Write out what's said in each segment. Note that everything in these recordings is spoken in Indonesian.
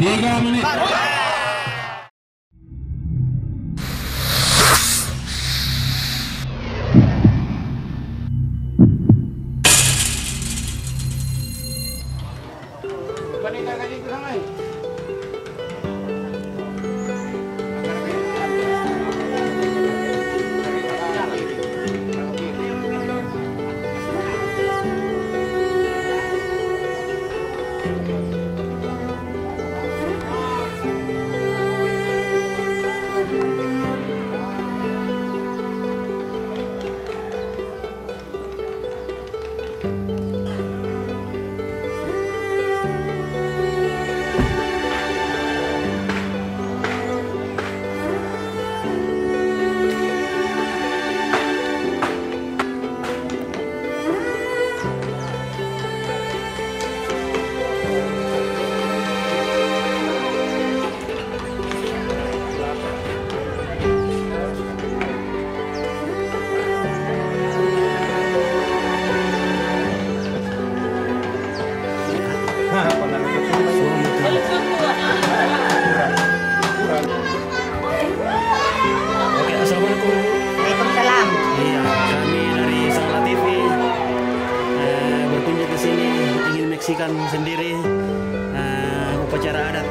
Diga menit. Menyaksikan sendiri eh, upacara adat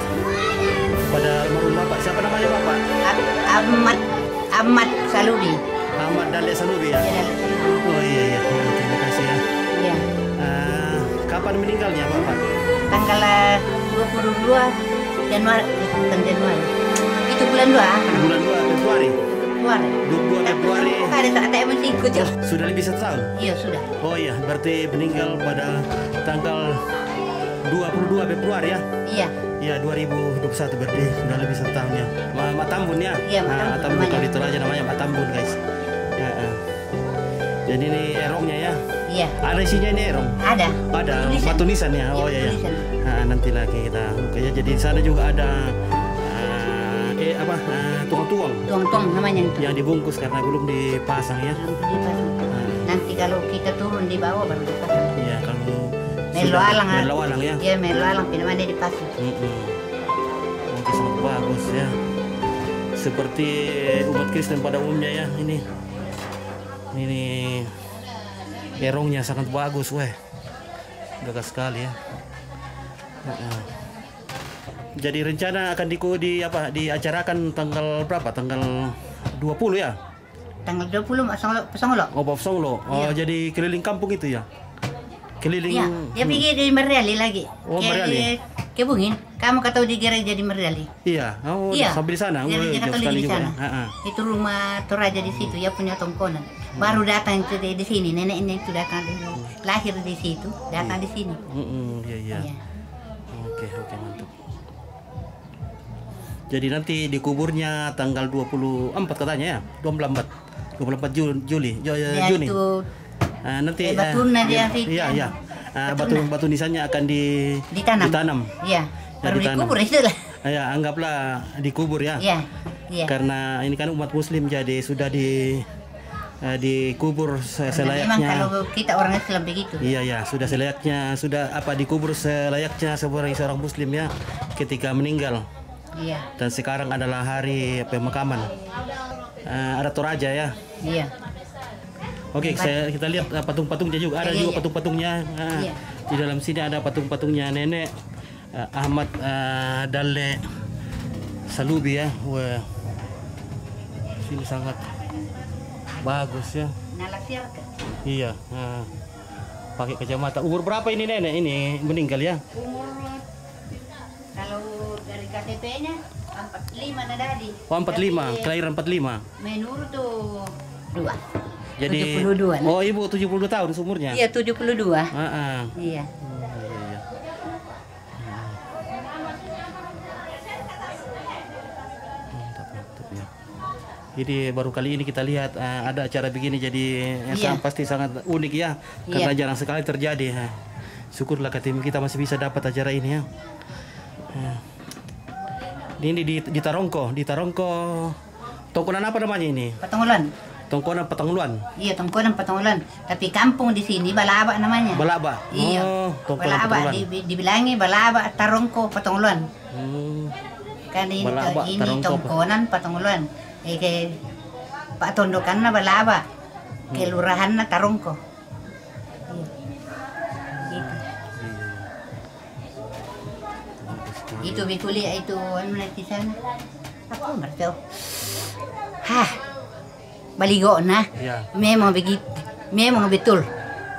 pada almarhum bapak. Siapa namanya bapak? Ahmad Ahmad Salubi. Ahmad Dale Sanubi ya. Ya, Oh iya iya, Oh, terima kasih ya. ya. Eh, kapan meninggalnya bapak? Tanggal eh, 22 Januari, eh, bukan Januari. Itu bulan 2, Bulan 2 Februari. Februari. 22 Februari. Ada tak ada ikut ya? Sudah lebih satu tahun. Iya sudah. Oh iya, berarti meninggal pada tanggal 22 Februari ya. Iya. Ya 2021 berarti sudah lebih satu tahun ya. Ma Matambun ya. Iya, Nah, Matambun Matambun namanya. kalau itu aja namanya Matambun guys. Ya, eh. Jadi ini erongnya ya. Iya. Ada isinya ini erong. Ada. Ada batu nisan ya. Oh Iya, iya ya. tulisan. Nah, nanti lagi kita buka ya. Jadi di sana juga ada eh, eh apa eh, tuang-tuang Tuang-tuang namanya itu. yang dibungkus karena belum dipasang ya. Belum dipasang. Nah, Nanti kalau kita turun di bawah baru dipasang. Melo alang. Melo alang ya. Iya, melo alang pinamanya dipasang. Mm-mm. Oke sangat bagus ya. Seperti umat Kristen pada umumnya ya ini. Ini erongnya sangat bagus, weh. Gagah sekali ya. Jadi rencana akan diku di apa diacarakan tanggal berapa? Tanggal 20 ya? Tanggal 20 Pasang Pasangolo. Oh, Bob Songlo. Oh, Iya. jadi keliling kampung itu ya? Keliling Iya, dia pergi di Meriali lagi. Oh, Kayak Meriali. di- Kebungin. Kamu kata di gereja di Meriali. Iya, oh, Iya. sampai di sana. Oh, Gereja jauh Katolik di juga sana. ya. Heeh. Itu rumah Toraja di situ, ya punya tongkonan. Baru datang ke di, di sini, neneknya itu datang di, lahir di situ, datang di sini. Mm-mm, iya, iya. Iya. Oke, oke, mantap. Jadi nanti dikuburnya tanggal 24 katanya ya? 24. 24 Juli, Juli, Jo- Ya, Juni. itu Ah, nanti eh, batuna ah, dia iya. Iya, iya. Ah, batu batu nisannya akan di ditanam. ditanam. Iya. Baru ditanam. dikubur itu lah. Ah, ya, anggaplah dikubur ya. Iya. Iya. Karena ini kan umat muslim jadi sudah di dikubur se- Karena Memang selayaknya. kalau kita orang Islam begitu. Iya ya, sudah selayaknya, sudah apa dikubur selayaknya seorang seorang muslim ya ketika meninggal. Iya. Dan sekarang adalah hari pemakaman. Eh, ada Toraja ya. Iya. Oke, saya kita lihat eh, patung-patungnya juga. Ada Iya, juga iya. patung-patungnya. Ah, Iya. Di dalam sini ada patung-patungnya nenek eh, Ahmad eh, Dalle Salubi ya. Wah. Sini sangat bagus ya. Iya. ah. pakai kacamata. Umur berapa ini nenek ini meninggal ya? Umur kalau dari KTP-nya 45 nadadi. Oh, 45, Tapi kelahiran 45. Menurut tuh dua. Jadi 72. Oh, Ibu 72 tahun umurnya. Iya 72. Ah, ah. Iya. Hmm, iya, iya. Ya. Jadi baru kali ini kita lihat eh, ada acara begini jadi eh, Iya. pasti sangat unik ya karena jarang sekali terjadi. ya. Syukurlah tim kita masih bisa dapat acara ini ya. Eh. Ini di, di Tarongko, di Tarongko. Tongkonan apa namanya ini? Patungulan. Tongkonan Patanguluan. Iya, Tongkonan Patungulan. Tapi kampung di sini Balaba namanya. Balaba. Iya. Oh, Tongkonan Balaba di, dibilangi Balaba Tarongko Patungulan. Hmm. Kan ini, Balaba, ini Tarongko. Tongkonan Patungulan. Eh ke Pak Tondokan na Balaba. Hmm. Kelurahan na Tarongko. Iya. Gitu. Itu bituli itu ano na di sana. Ako ngerti ako. Hah. Baligo na. Iya. Memang begitu. Memang betul.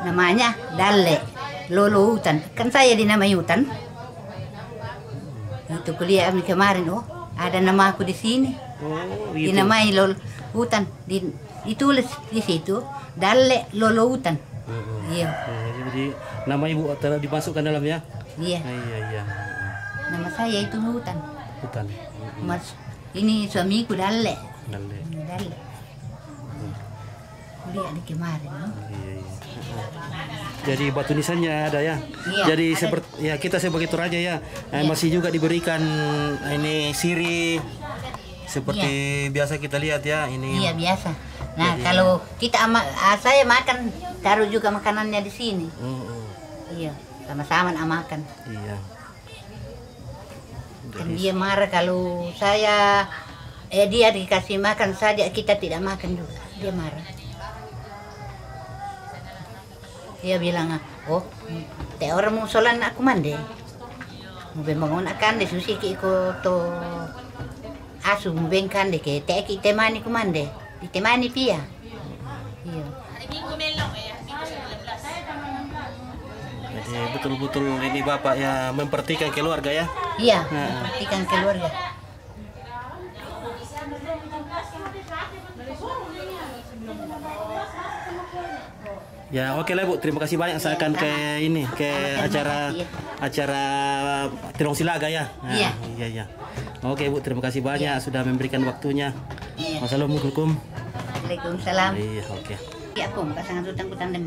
Namanya Dalle. Lolo hutan. Kan saya dinamai hutan. Itu kuliah kemarin. Oh, ada nama aku di sini. Oh, gitu. Dinamai Lolo hutan. Di, ditulis di situ. Dalle Lolo hutan. Hmm. Iya. Eh, Jadi nama ibu telah dimasukkan dalam ya? Iya. Ah, Iya, iya. Nama saya itu hutan. Hutan. Mas, ini suamiku Dalle. Dalle. Dalle. Kuliah di kemarin. Iya, iya. Jadi batu nisannya ada ya. Iya, Jadi ada. seperti ya kita sebagai toraja ya eh, Iya. masih juga diberikan ini siri seperti biasa kita lihat ya ini. Iya biasa. Nah Jadi- kalau kita ama, ah, saya makan taruh juga makanannya di sini. Mm, mm. Iya sama-sama makan. Iya. Dan Jadi dia marah kalau saya eh dia dikasih makan saja kita tidak makan juga. Dia marah. Dia bilang oh te orang mau solan aku mande. Mau bangun akan de susi ki ko to asu mau bengkan de ke te ki temani ku mande. Ditemani pia. Iya. jadi betul-betul ini bapak ya memperhatikan keluarga ya. Iya, Nah. memperhatikan keluarga. Ya oke lah bu, terima kasih banyak. Saya akan ke ini ke acara iya. acara Tirong Silaga ya. Nah, Iya. Iya iya. Oke bu, terima kasih banyak sudah memberikan waktunya. Iya. Wassalamualaikum. Waalaikumsalam. Iya oke. Iya, po, pasangan utang-utang dan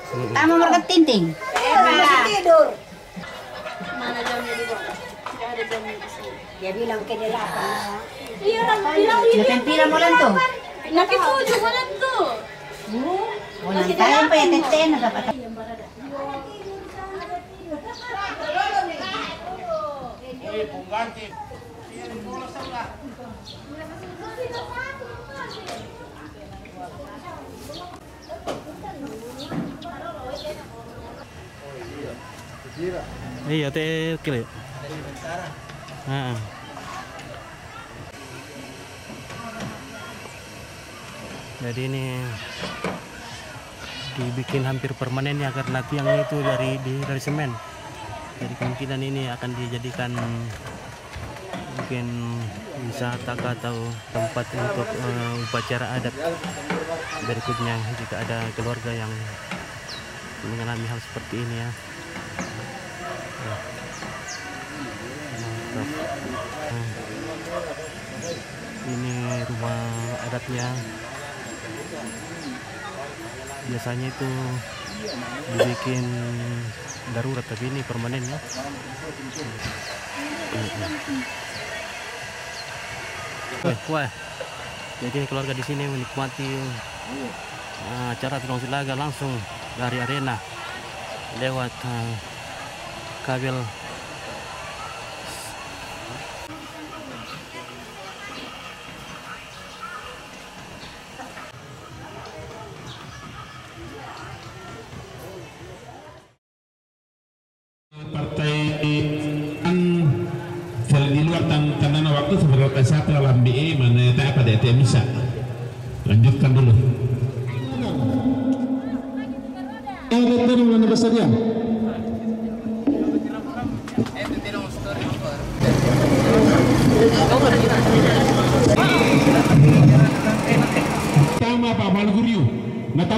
Tama mereka tinting. Tidur. Mana jamnya di bawah? Ada jamnya di sini. Dia bilang ke delapan. Iya, orang bilang Lepen pira mo lang to. Laki tujuh mana tuh? Walang tayo pa yung tenten na dapat. Iya teh kile. Ah. Jadi ini dibikin hampir permanen ya karena tiangnya itu dari di, dari semen. Jadi kemungkinan ini akan dijadikan mungkin wisata atau tempat untuk eh, upacara adat berikutnya jika ada keluarga yang mengalami hal seperti ini ya. Nah, ini rumah adatnya. Biasanya itu dibikin darurat tapi ini permanen ya. Wah, wah. jadi keluarga di sini menikmati uh, acara Tulung Silaga langsung dari arena lewat uh, kabel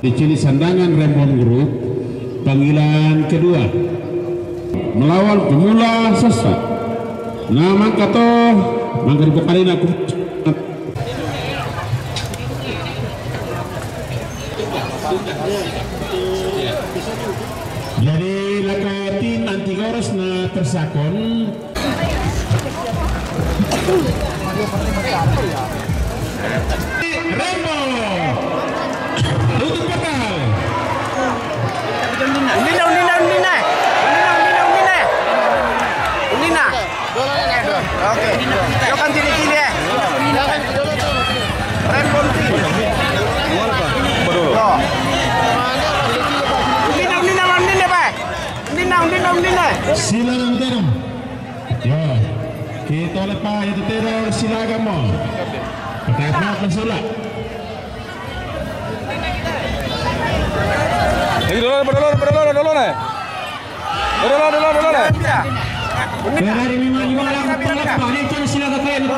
di Cili Sandangan Rembon Group panggilan kedua. Melawan pemula sesat nama kata mangkari kali aku jadi lakatin anti goros na tersakon Oke. Yo kan cili-cili ya. Rembon ti. Yo. Undina, undina, undina, Pak. Undina, undina, undina. Sila ng terong Yo Kita lepas itu teror silakan mo Katakan mo sila Lagi dulu, dulu, dulu, dulu, dulu, nih. Dulu, dulu, dulu, dulu, nih. Ferrari lima lima lang Pangalapan Ito na sila kakaya ng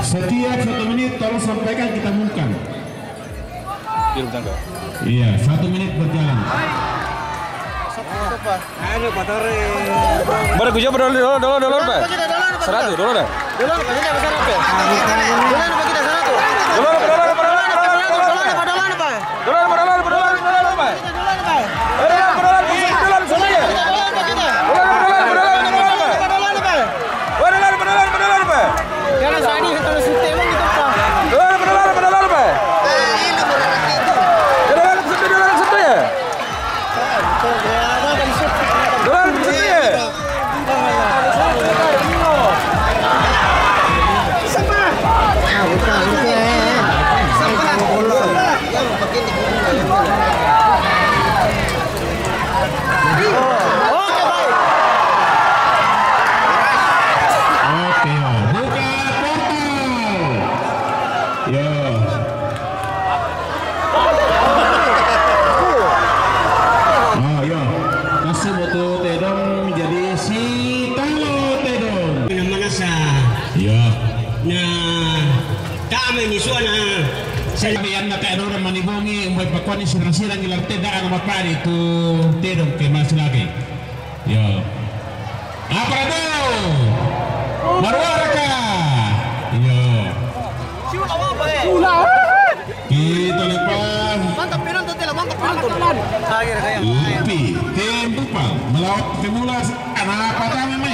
Setiap satu menit tolong sampaikan kita umumkan tangga. Iya, satu menit berjalan Baru gue coba dulu, dulu, dulu, dulu, Pak. Seratus, dulu deh. Dulu, dulu, dulu, dulu, dulu, dulu, dulu, dulu, Pak. Dulu, na kami ni Suana Sabihan na tayo rin manibungi, umay pakuan ni sirang-sirang ilang tedaan ang mapari to tedong kay mas lagi. Yo. Aparado! Marwara ka! Yo. Kita lepas. Mantap, pinon to, tila. Mantap, pinon to. Sagir kayo. Lupi, tempo pa, melawat pemula anak may.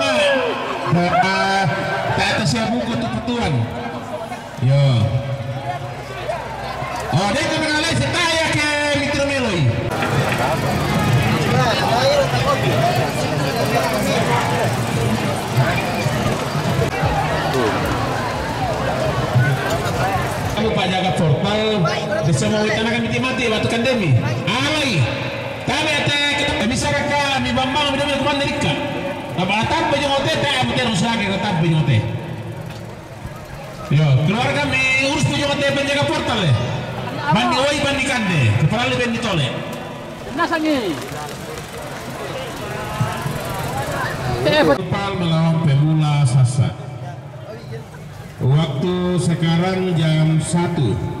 bisa mau itanakan mati waktu pandemi. Alai, kami ate kita bisa raka mi bambang mi demi ke mana rika. Apa atap penyote teh mesti harus lagi atap penyote. Yo, keluar kami urus penyote penjaga portal le. Bandi oi bandi kande, kepala le bandi tole. Portal melawan pemula Sasa. Waktu sekarang jam 1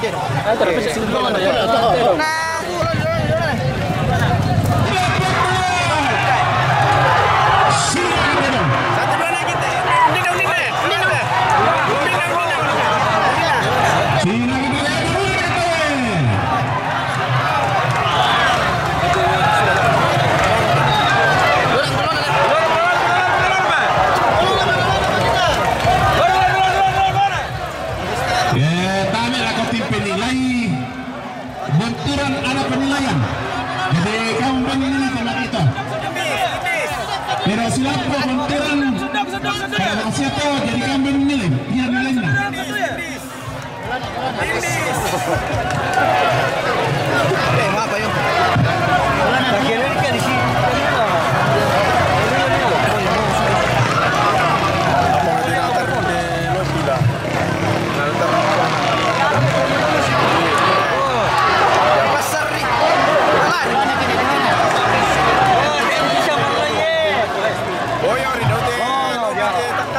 te kamu do panggung ada penilaian. Jadi kamu menilai tema kita. Pero siapa benturan? Kalau siapa jadi kamu menilai. Dia nilainya.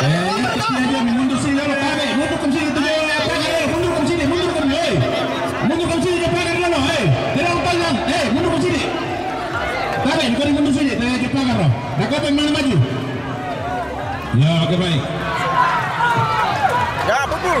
Eh, itu dia dia mundur sini dulu kami. Mundur ke sini tu dia. Pagar dulu, mundur ke sini, mundur ke sini. Hei. Mundur ke sini dia pagar dulu. Hei. Tidak tanya. Hei, mundur ke sini. Kami, kau ni mundur sini. Tanya ke pagar dulu. Nak kau pengen mana maju? Ya, okey baik. Ya, pukul.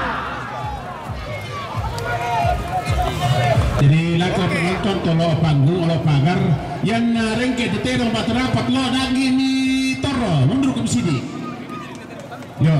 Laku penonton tolo panggung lo pagar yang rengke di terong batu rapat lo lagi ni toro mundur ke sini. Yo.